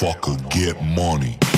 motherfucker, get money.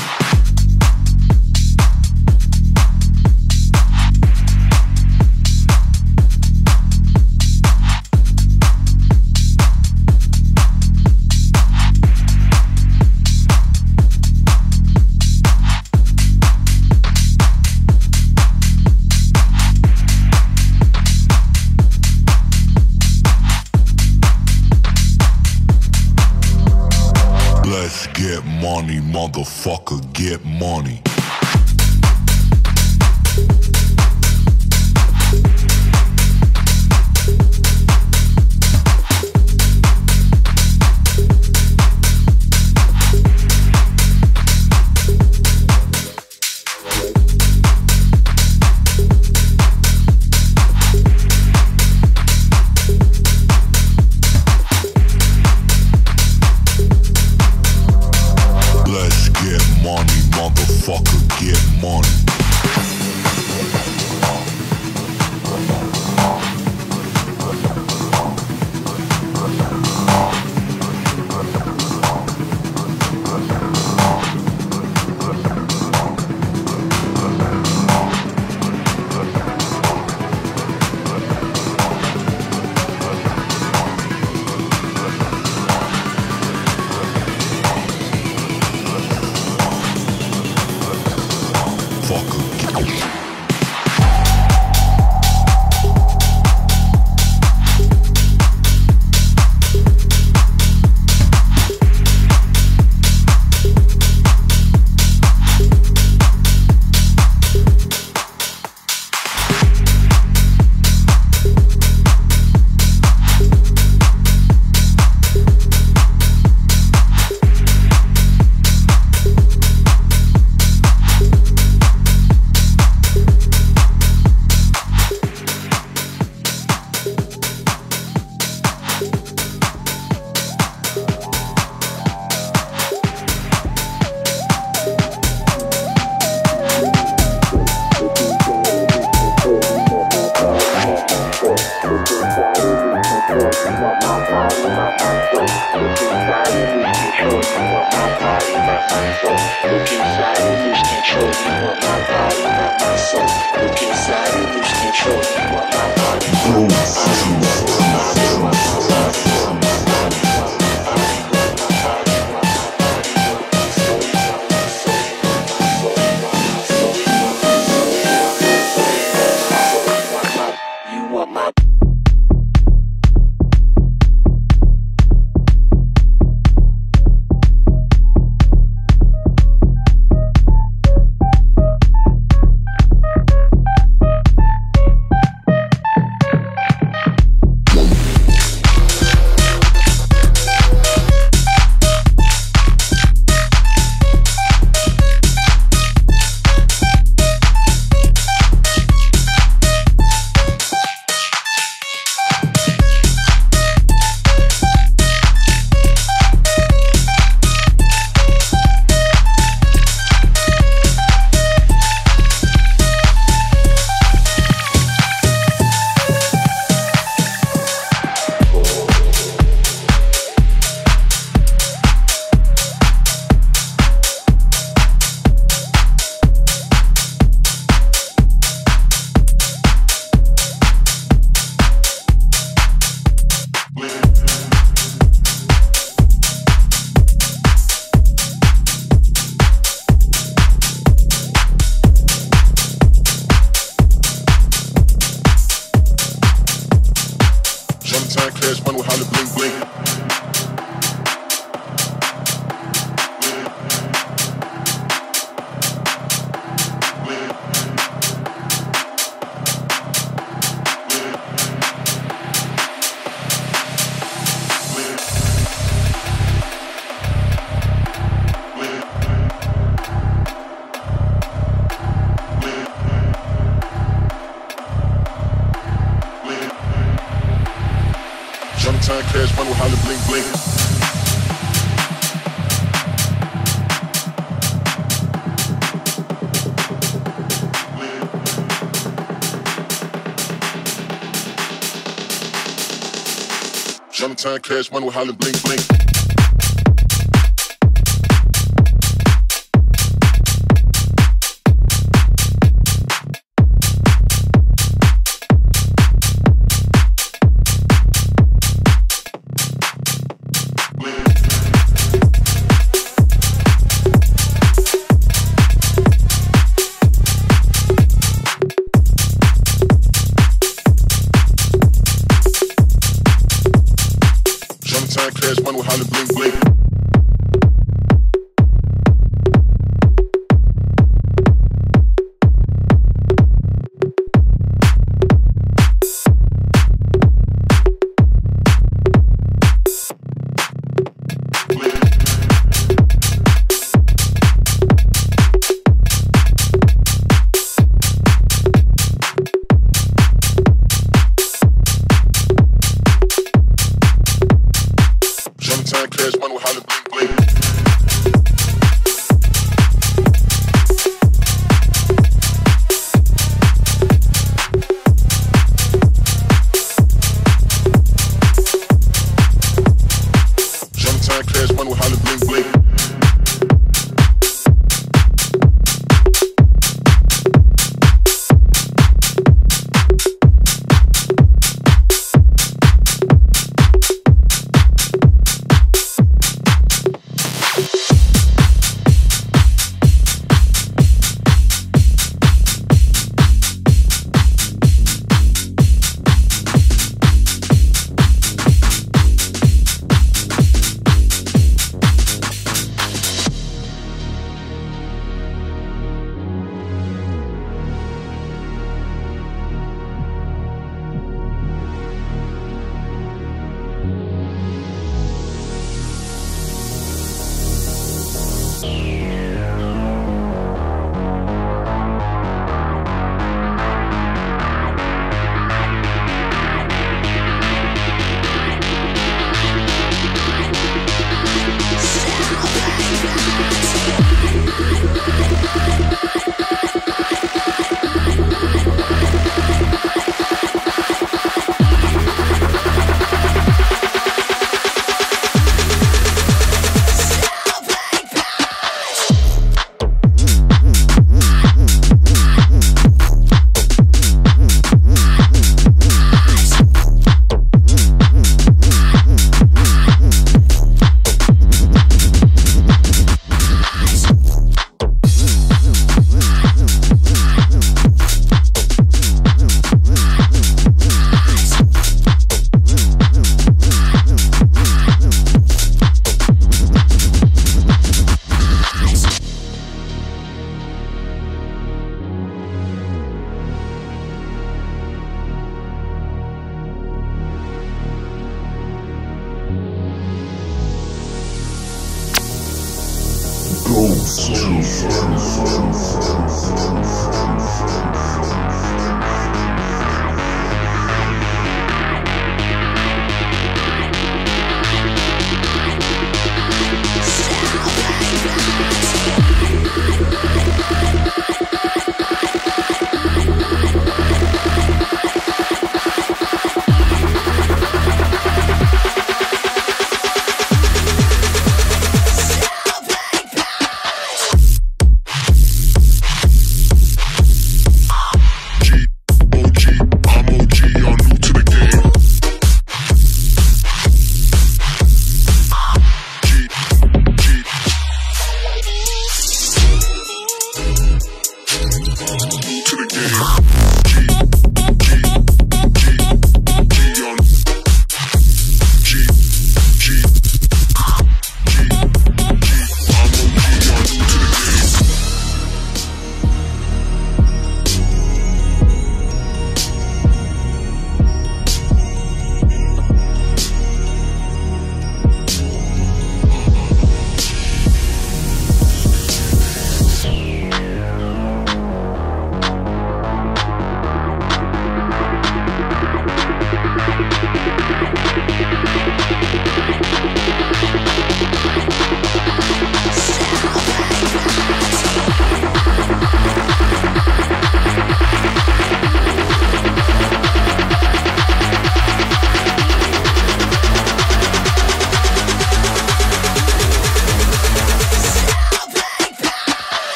Cash money with holler bling bling.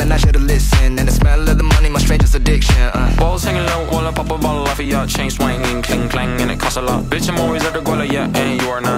man, I should've listened. And the smell of the money, my strangest addiction, uh. Balls hanging low, while I pop a bottle off of your chain Swinging, cling, clang, and it costs a lot. Bitch, I'm always at the guala, yeah, and you are not.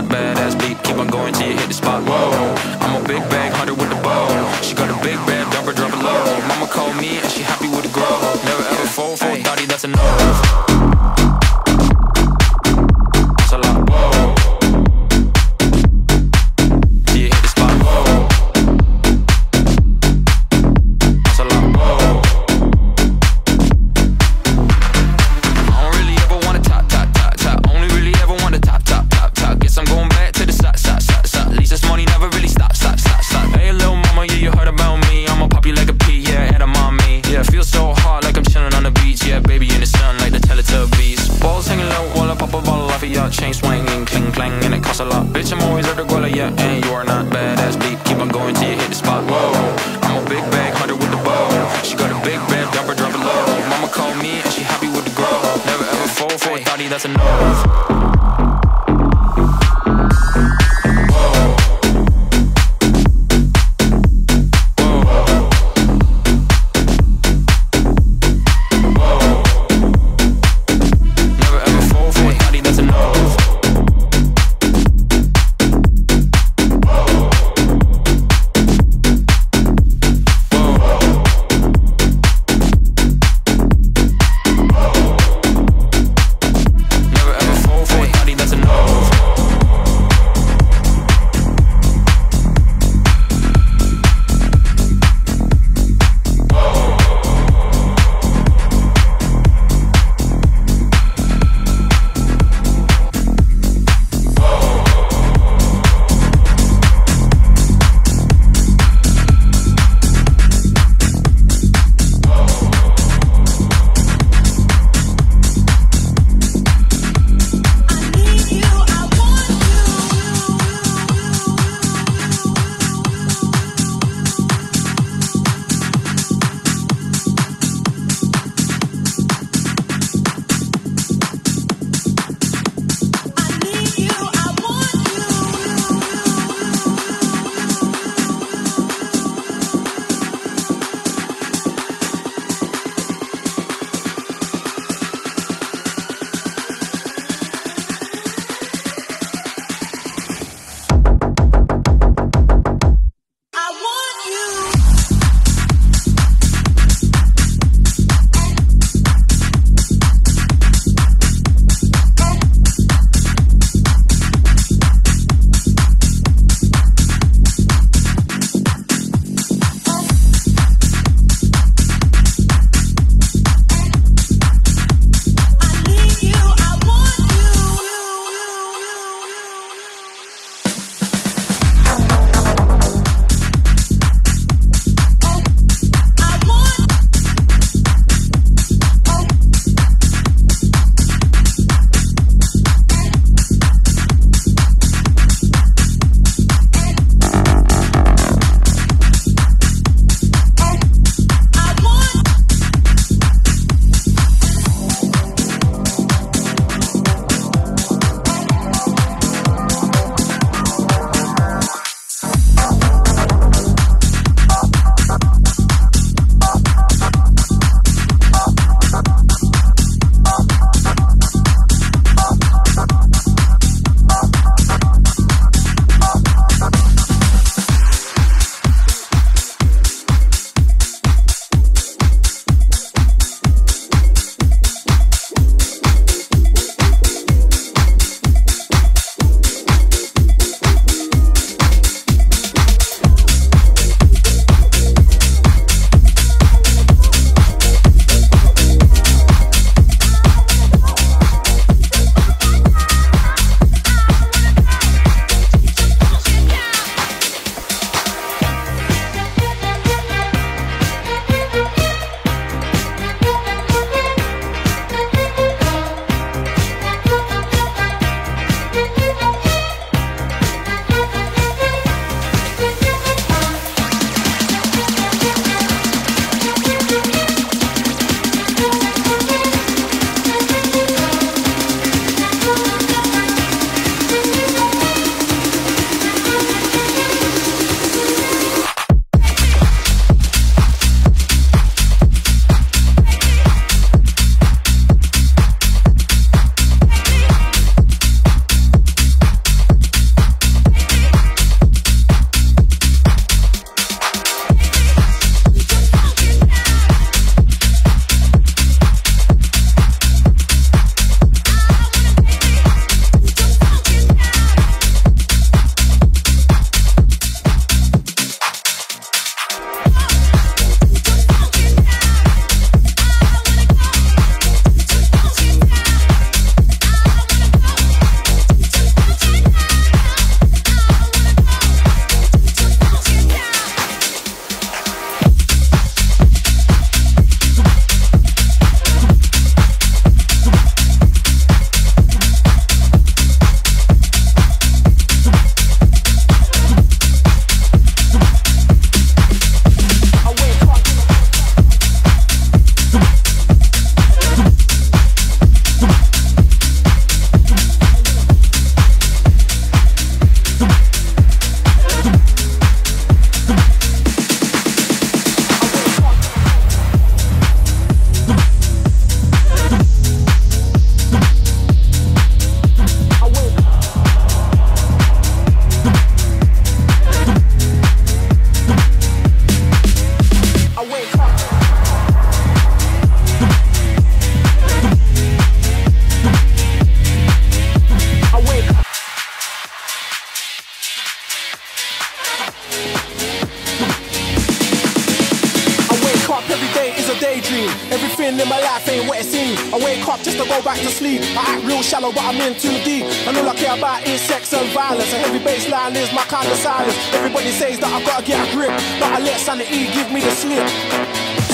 To sleep. I act real shallow, but I'm in too deep. And all I care about is sex and violence. A heavy bassline is my kind of silence. Everybody says that I've gotta get a grip, but I let sanity give me the slip.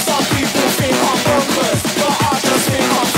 Some people think I'm bonkers, but I just think I'm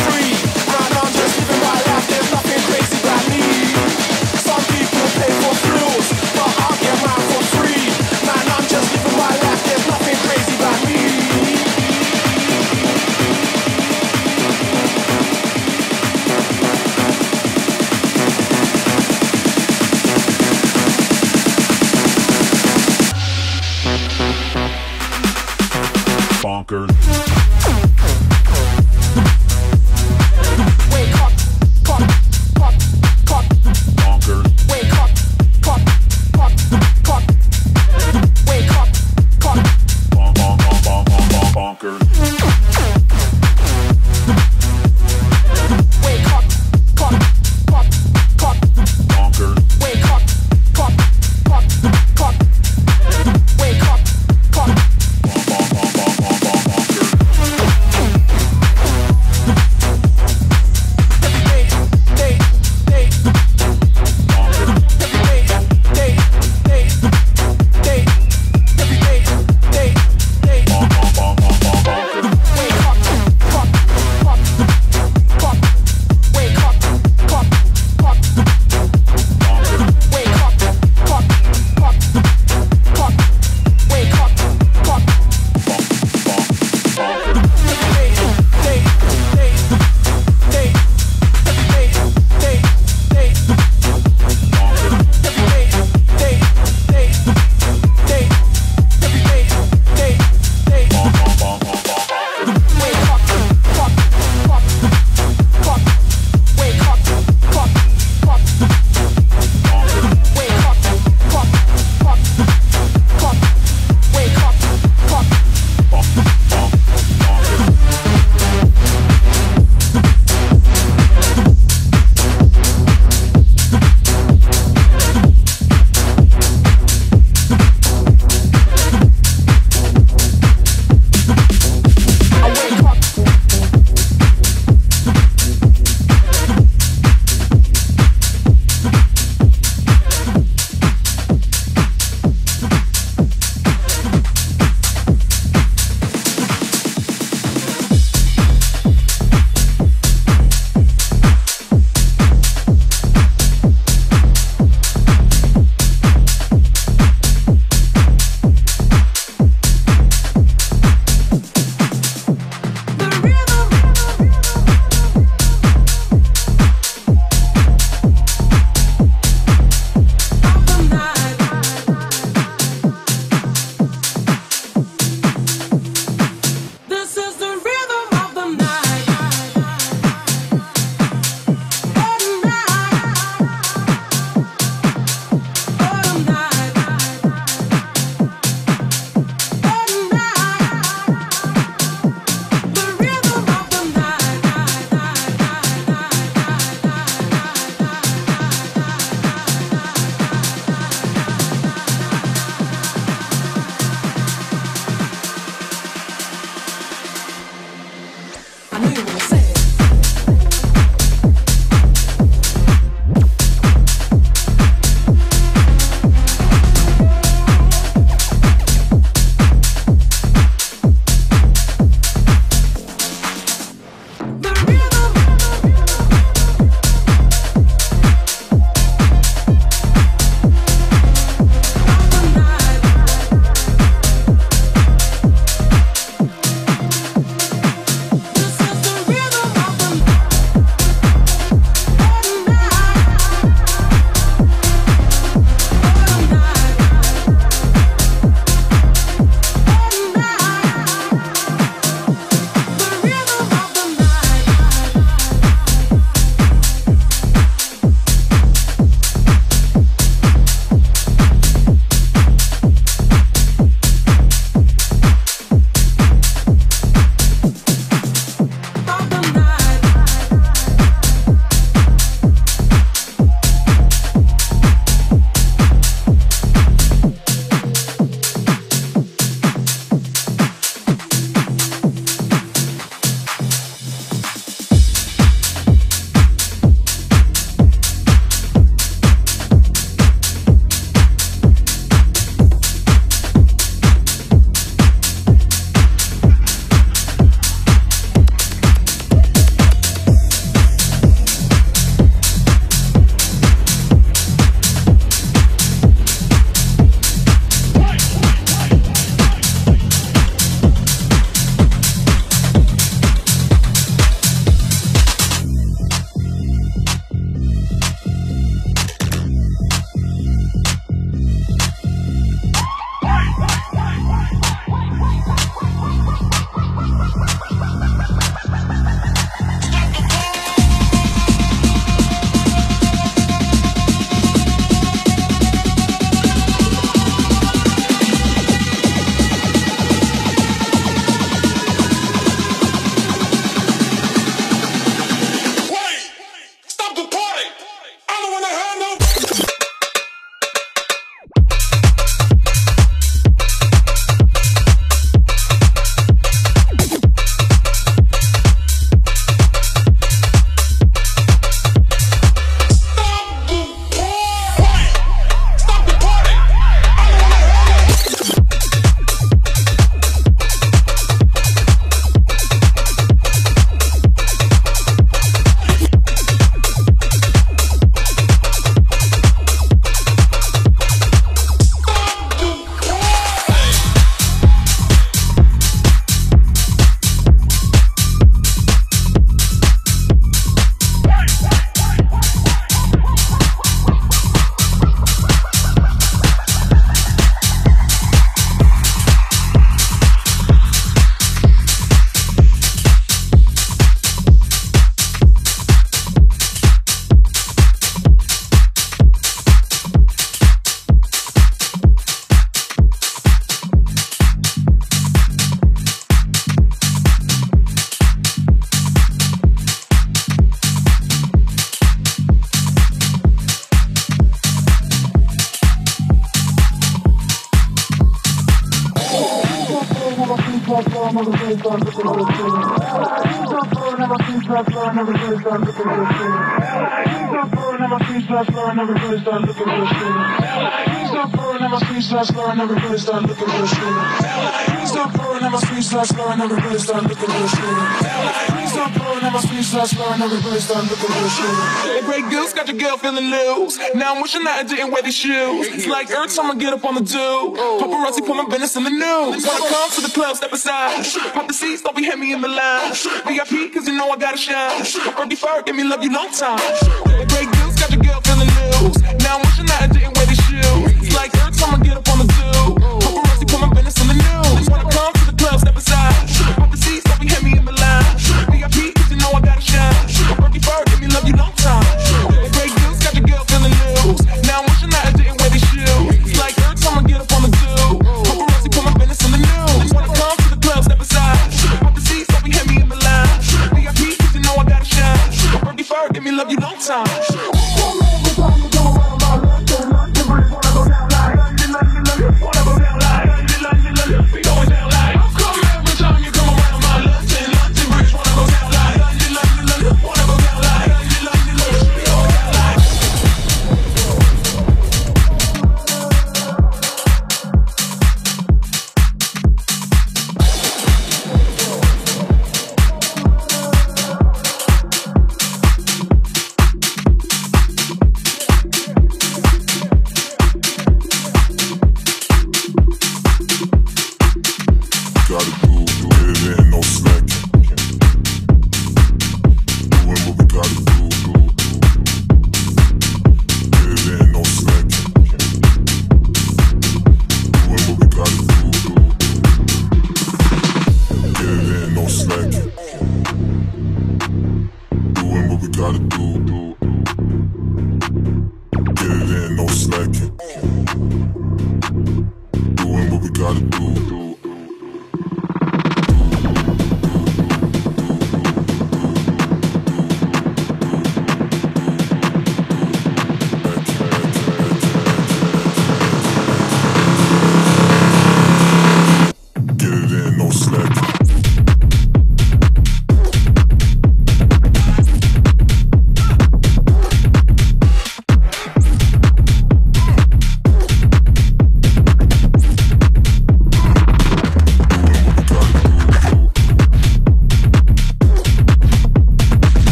marketplace, time shoes. Grey Goose got your girl feeling loose. Now I'm wishing that I didn't wear these shoes. It's like every time I get up on the do, paparazzi put my business in the news. When I come to the club, step aside. Pop the seats, don't be hit me in the line. VIP, cause you know I gotta shine. Fergie Ferg, give me love you long time. love you long time.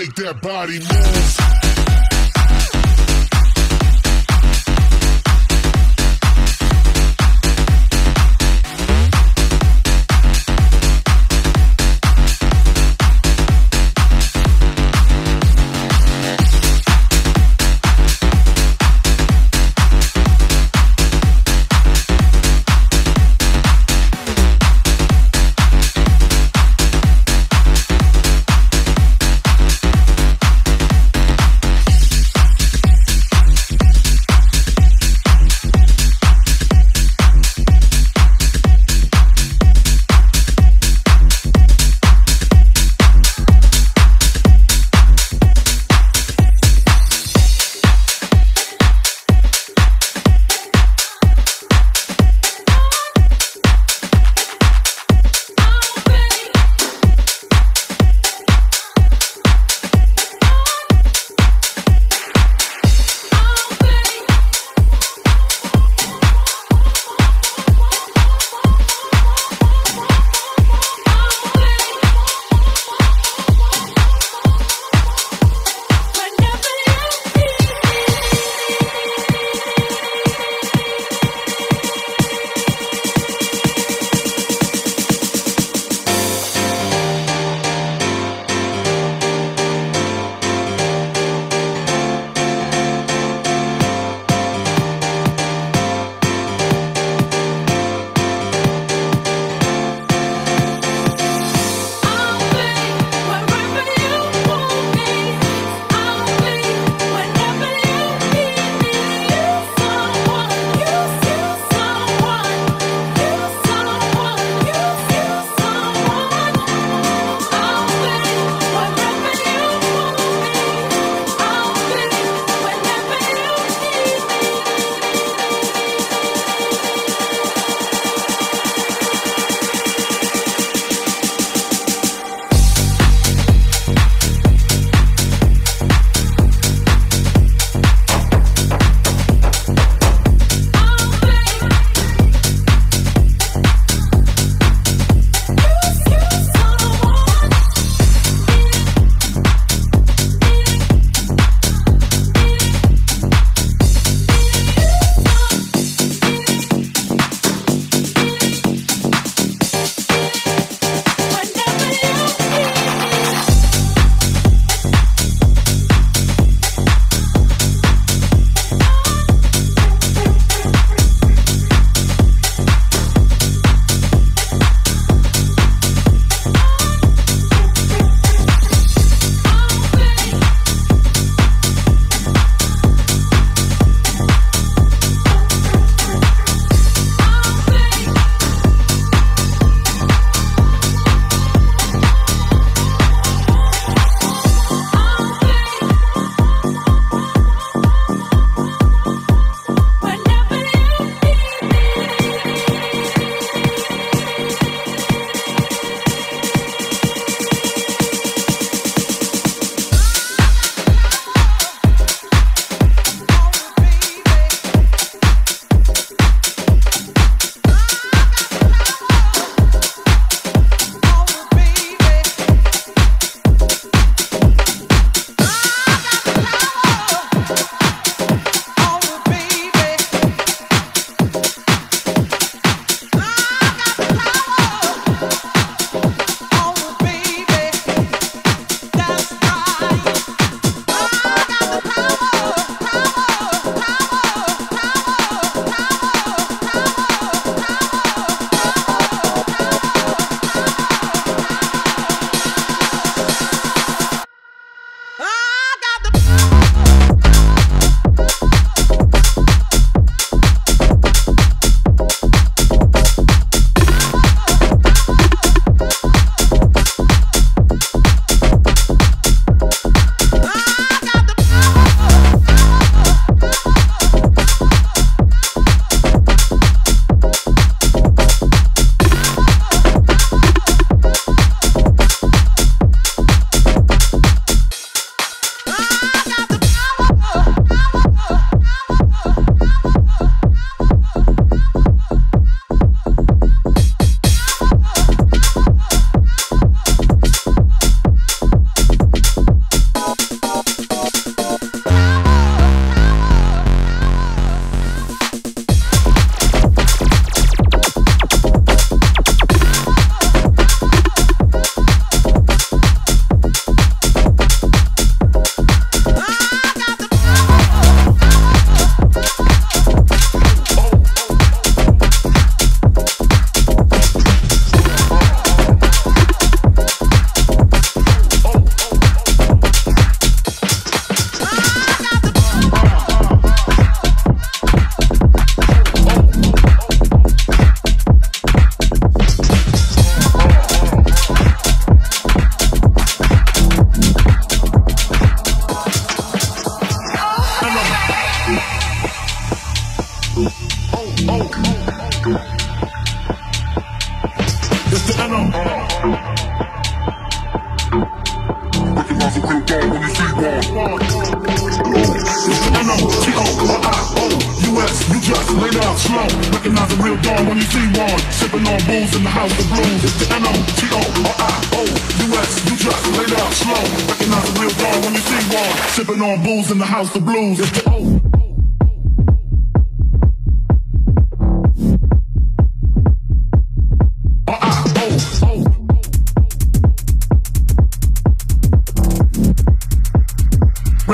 Make that body move.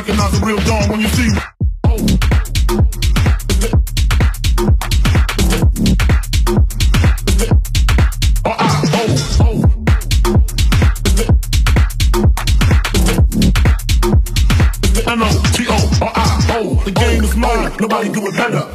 recognize the real dawn when you see me. Nobody do it better.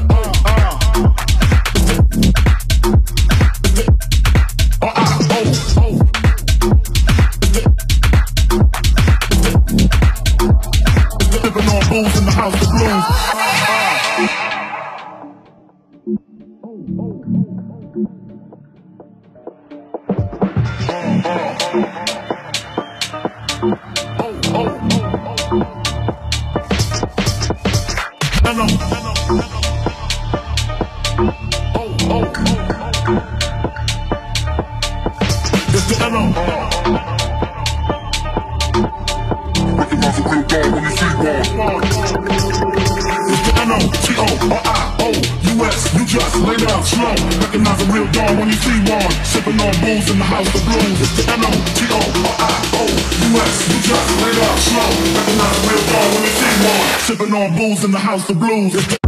in the house of blues.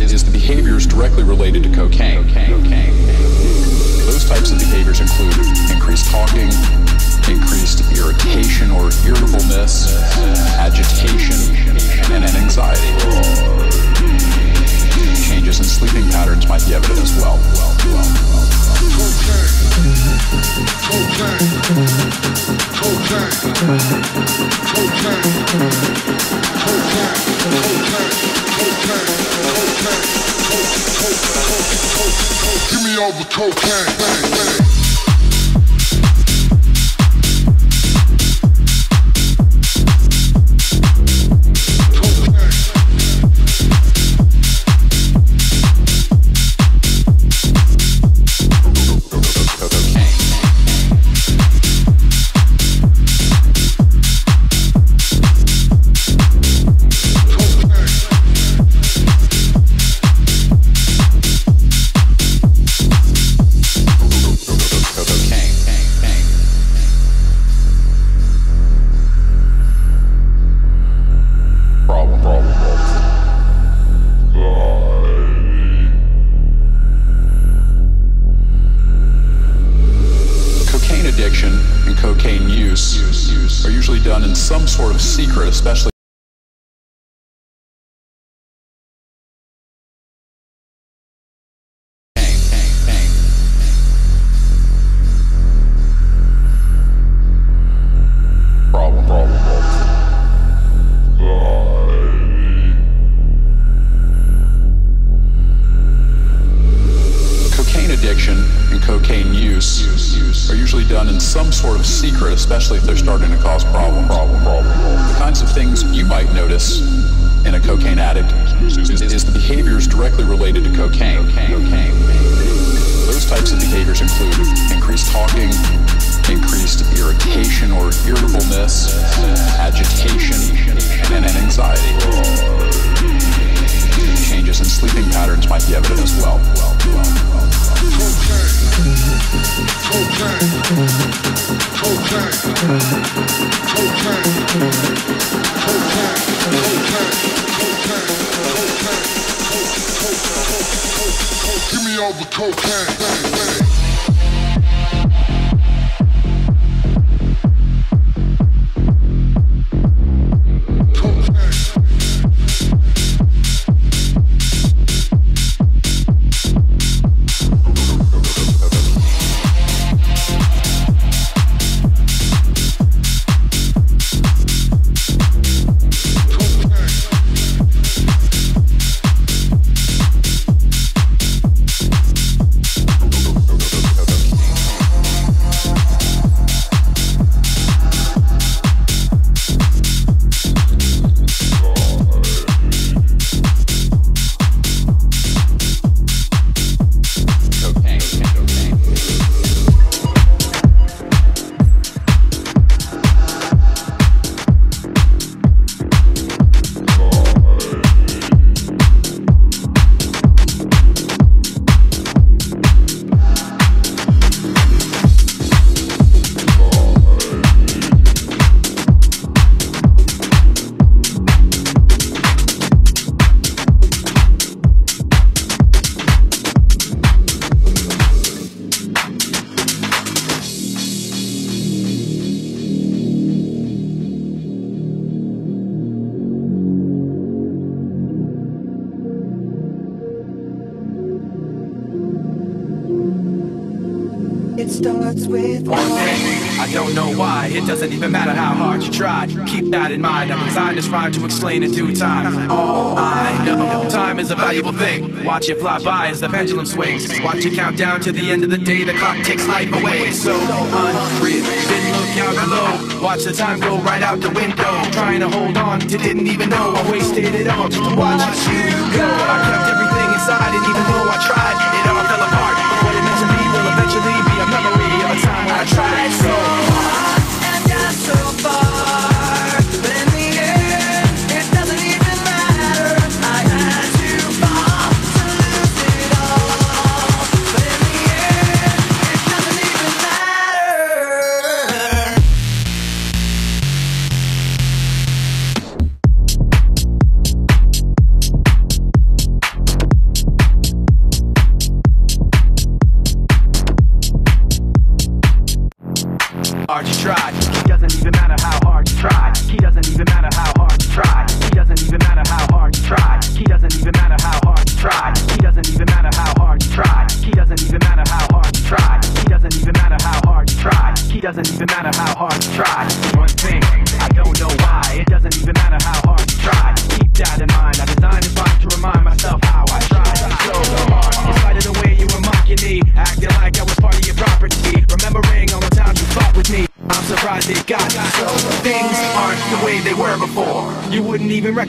Is, is the behaviors directly related to cocaine. Those types of behaviors include increased talking, increased irritation or irritableness, agitation, and anxiety. Changes in sleeping patterns might be evident as well. Give me all the cocaine. agitation, and anxiety. Changes in sleeping patterns might be evident as well. Give me all the cocaine. Explain in due time. All I know, time is a valuable thing. Watch it fly by as the pendulum swings. Watch it count down to the end of the day. The clock takes life away. So unreal. Then look out below. Watch the time go right out the window. Trying to hold on to didn't even know I wasted it all just to watch you go. I kept everything inside, and even though I tried,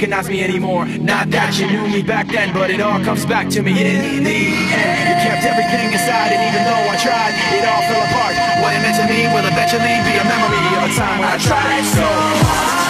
recognize me anymore. Not that you knew me back then, but it all comes back to me In the end, you kept everything inside And even though I tried, it all fell apart. What it meant to me will eventually be a memory of a time when I tried so hard.